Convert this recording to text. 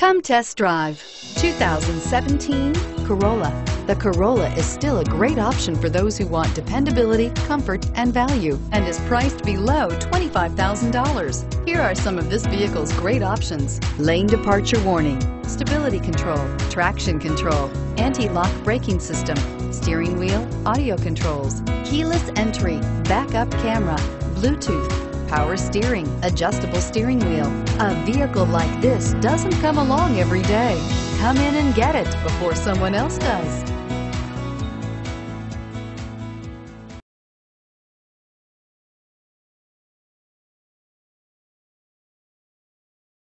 Come test drive 2017 Corolla. The Corolla is still a great option for those who want dependability, comfort, and value, and is priced below $25,000. Here are some of this vehicle's great options. Lane departure warning, stability control, traction control, anti-lock braking system, steering wheel, audio controls, keyless entry, backup camera, Bluetooth, power steering, adjustable steering wheel. A vehicle like this doesn't come along every day. Come in and get it before someone else does.